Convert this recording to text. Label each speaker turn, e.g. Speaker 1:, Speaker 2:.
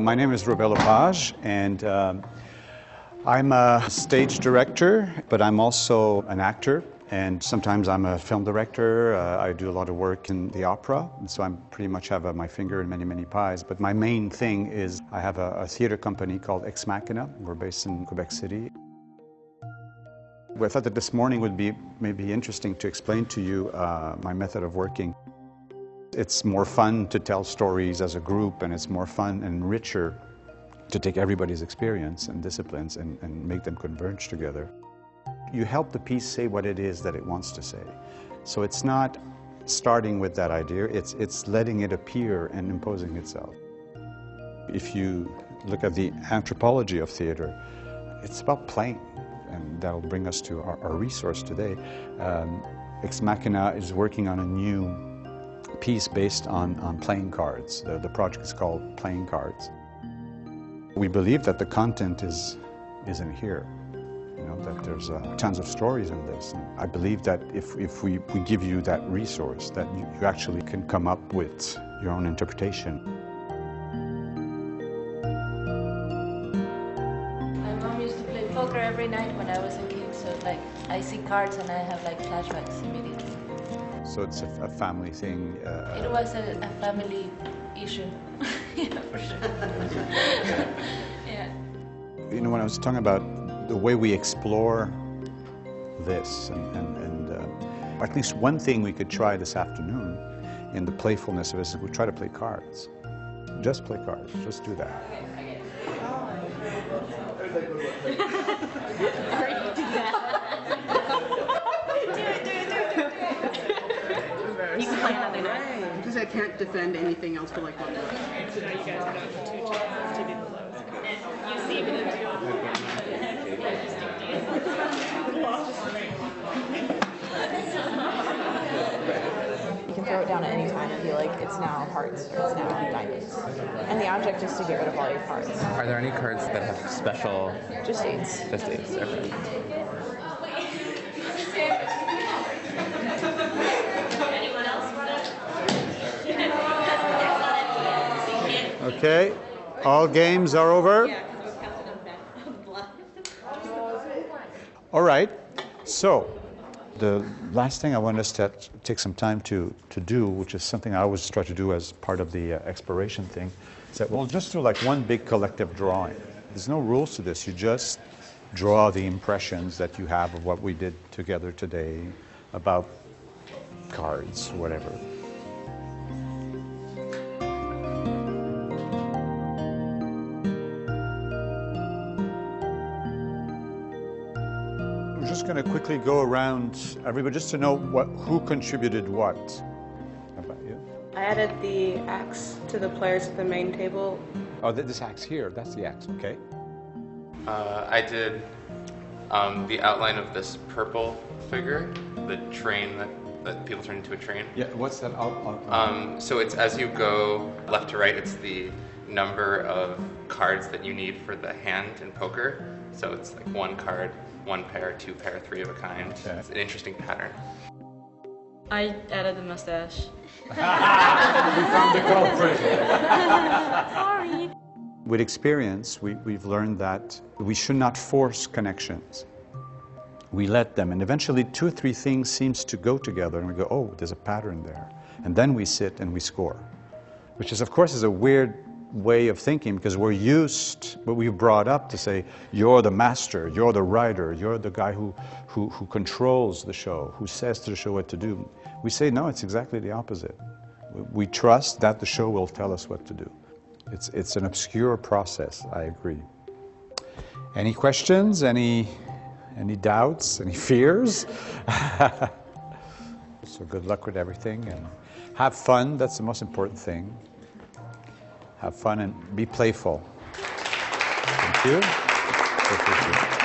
Speaker 1: My name is Robert Lepage, and um, I'm a stage director, but I'm also an actor. And sometimes I'm a film director. Uh, I do a lot of work in the opera, so I pretty much have a, my finger in many, many pies. But my main thing is I have a, a theater company called Ex Machina. We're based in Quebec City. I thought that this morning would be maybe interesting to explain to you uh, my method of working. It's more fun to tell stories as a group, and it's more fun and richer to take everybody's experience and disciplines and, and make them converge together. You help the piece say what it is that it wants to say. So it's not starting with that idea, it's, it's letting it appear and imposing itself. If you look at the anthropology of theater, it's about playing, and that'll bring us to our, our resource today. Um, Ex Machina is working on a new piece based on, on playing cards. The, the project is called Playing Cards. We believe that the content is, is in here you know, that there's uh, tons of stories in this. And I believe that if, if we, we give you that resource, that you, you actually can come up with your own interpretation.
Speaker 2: My mom used to play poker every night when I was a kid, so like I see cards and I have like flashbacks immediately.
Speaker 1: So it's a, a family thing. Uh,
Speaker 2: It was a, a family issue. yeah, for sure. yeah.
Speaker 1: you know, when I was talking about the way we explore this, and, and, and uh, at least one thing we could try this afternoon in the playfulness of this is we try to play cards. Just play cards. Just do that.
Speaker 3: You can play another night. Because I can't defend anything else for like one night.
Speaker 4: So now you guys have two chances to be the lowest. You see me
Speaker 5: You can throw it down at any time and be like, it's now hearts or it's now diamonds. And the object is to get rid of all your cards.
Speaker 6: Are there any cards that have special
Speaker 5: Just eights.
Speaker 6: just eights? Okay.
Speaker 1: Okay. All games are over. All right. So, the last thing I want us to take some time to, to do, which is something I always try to do as part of the uh, exploration thing, is that we'll just do like one big collective drawing. There's no rules to this. You just draw the impressions that you have of what we did together today about cards, whatever. We're just going to quickly go around everybody just to know what who contributed what. How about you?
Speaker 7: I added the axe to the players at the main table.
Speaker 1: Oh, th- this axe here. That's the axe. Okay.
Speaker 6: Uh, I did um, the outline of this purple figure, the train that, that people turn into a train.
Speaker 1: Yeah. What's that? I'll, I'll,
Speaker 6: Um, so it's as you go left to right, it's the number of cards that you need for the hand in poker. So it's like one card, one pair, two pair, three of a kind.
Speaker 1: Okay.
Speaker 6: It's an interesting pattern.
Speaker 7: I added the mustache. We found the culprit. Sorry.
Speaker 1: With experience, we, we've learned that we should not force connections. We let them, and eventually two or three things seems to go together, and we go, oh, there's a pattern there. And then we sit and we score, which is, of course, is a weird way of thinking because we're used, but we've brought up to say, you're the master, you're the writer, you're the guy who, who, who controls the show, who says to the show what to do. We say, no, it's exactly the opposite. We trust that the show will tell us what to do. It's, it's an obscure process, I agree. Any questions? Any, any doubts? Any fears? so good luck with everything and have fun. That's the most important thing. Have fun and be playful. Thank you. Thank you.